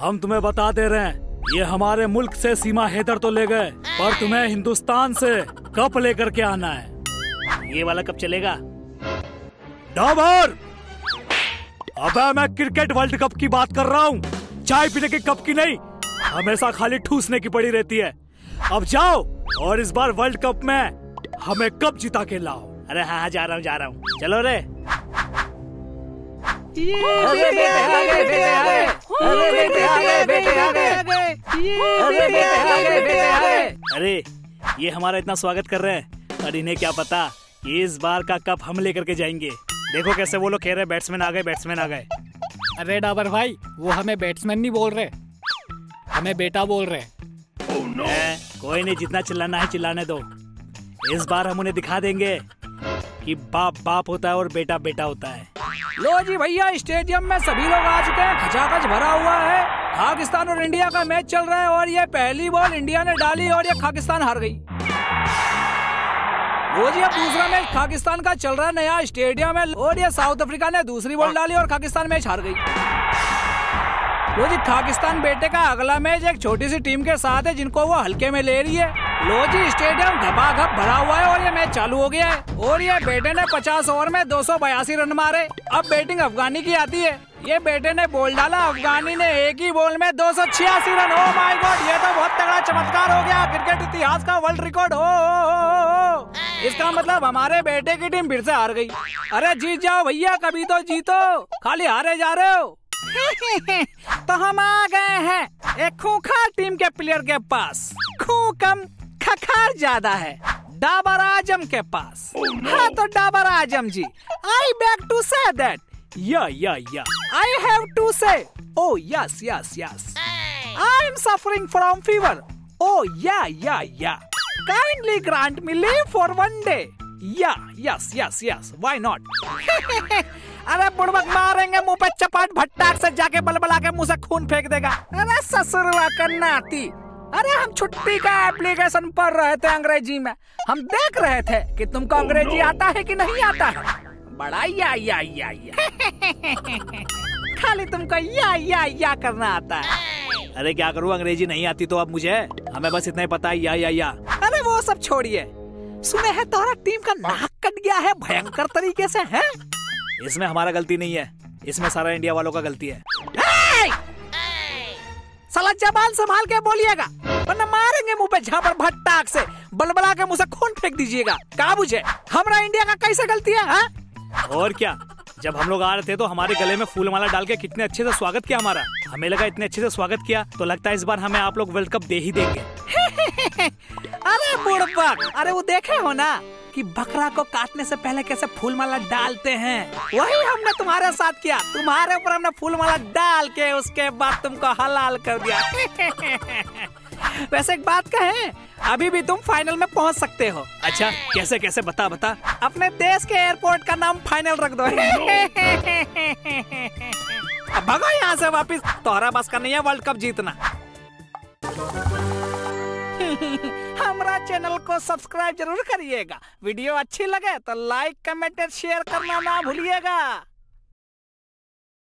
हम तुम्हें बता दे रहे हैं, ये हमारे मुल्क से सीमा हैदर तो ले गए, पर तुम्हें हिंदुस्तान से कप लेकर के आना है। ये वाला कप चलेगा? डाबर! अबे, मैं क्रिकेट वर्ल्ड कप की बात कर रहा हूँ। चाय पीने के कप की नहीं, हमेशा खाली ठूसने की पड़ी रहती है। अब जाओ, और इस बार वर्ल्ड कप में हमें कप जिता के लाओ। अरे हाँ हाँ जा रहा हूँ, जा रहा हूँ। चलो रे। अरे बेटे आ गए बेटे आ गए अरे बेटे आ गए बेटे आ गए अरे बेटे आ गए बेटे आ गए अरे ये हमारा इतना स्वागत कर रहे हैं। और इन्हें क्या पता कि इस बार का कप हम लेकर के जाएँगे। देखो कैसे वो लोग कह रहे हैं बैट्समैन आ गए बैट्समैन आ गए। अरे डाबर भाई वो हमें बैट्समैन नहीं बोल रहे। हमें बेटा बोल रहे हैं, कोई नहीं जितना चिल्लाना है चिल्लाने दो। इस बार हम उन्हें दिखा देंगे। कि बाप बाप होता है और बेटा बेटा होता है। लो जी भैया, स्टेडियम में सभी लोग आ चुके हैं। खचाखच भरा हुआ है। पाकिस्तान और इंडिया का मैच चल रहा है और ये पहली बॉल इंडिया ने डाली और ये पाकिस्तान हार गई। लो जी अब दूसरा मैच पाकिस्तान का चल रहा है नया स्टेडियम है और ये साउथ अफ्रीका ने दूसरी बॉल डाली और पाकिस्तान मैच हार गई। वो जी पाकिस्तान बेटे का अगला मैच एक छोटी सी टीम के साथ है जिनको वो हल्के में ले रही है। लो जी स्टेडियम घपाघप भरा हुआ है और ये मैच चालू हो गया है। और ये बेटे ने 50 ओवर में दो सौ बयासी रन मारे। अब बैटिंग अफगानी की आती है। ये बेटे ने बॉल डाला अफगानी ने एक ही बॉल में दो सौ छियासी रन। ओ माय गॉड ये तो बहुत तगड़ा चमत्कार हो गया। क्रिकेट इतिहास का वर्ल्ड रिकॉर्ड। हो, हो, हो, हो। इसका मतलब हमारे बेटे की टीम फिर से हार गई। अरे जीत जाओ भैया कभी तो जीतो। खाली हारे जा रहे हो। तो हम आ गए हैं एक खूंखार टीम के प्लेयर के पास। खू कम खखार ज़्यादा है। डाबर आज़म के पास। हाँ तो Dabar Azam ji I beg to say that yeah yeah yeah I have to say oh yes yes yes I am suffering from fever oh yeah yeah yeah kindly grant me leave for one day yeah yes yes yes why not अरे, बुड़बक मारेंगे मुँह पे चपाट भट्टाक से जाके बलबला के मुँह से खून फेंक देगा। अरे ससुरवा का नाती अरे हम छुट्टी का एप्लीकेशन पढ़ रहे थे अंग्रेज़ी में। हम देख रहे थे कि तुमको अंग्रेज़ी आता है कि नहीं आता है। बड़ा या या या या। खाली तुमको या या या करना आता है। अरे क्या करूँ? अंग्रेज़ी नहीं आती तो अब मुझे? हमें बस इतना ही पता है या या या। अरे वो सब छोड़िए। सुने है तुम्हारा टीम का नाक कट गया है भयंकर तरीके से है? इसमें हमारा गलती नहीं है। इसमें सारा इंडिया वालों का गलती है। साला जबान संभाल के बोलिएगा वरना मारेंगे मुँह पे झापर भट्टाक से। बलबला के मुँह से खून फेंक दीजिएगा। का बुझे? हमारा इंडिया का कैसे गलती है हा? और क्या? जब हम लोग आ रहे थे तो हमारे गले में फूल माला डाल के कितने अच्छे से स्वागत किया हमारा। हमें लगा इतने अच्छे से स्वागत किया तो लगता है इस बार हमें आप लोग वर्ल्ड कप दे ही देंगे। अरे बुड़बक अरे वो देखे हो ना? कि बकरा को काटने से पहले कैसे फूल माला डालते हैं? वही हमने तुम्हारे साथ किया। तुम्हारे ऊपर हमने फूल माला डाल के उसके बाद तुमको हलाल कर दिया। वैसे एक बात कहें अभी भी तुम फाइनल में पहुँच सकते हो। अच्छा कैसे कैसे? बता बता। अपने देश के एयरपोर्ट का नाम फाइनल रख दो। अब भगो यहाँ से वापिस। तोहरा बस का नहीं है वर्ल्ड कप जीतना। हमारा चैनल को सब्सक्राइब ज़रूर करिएगा। वीडियो अच्छी लगे तो लाइक, कमेंट शेयर करना ना भूलिएगा।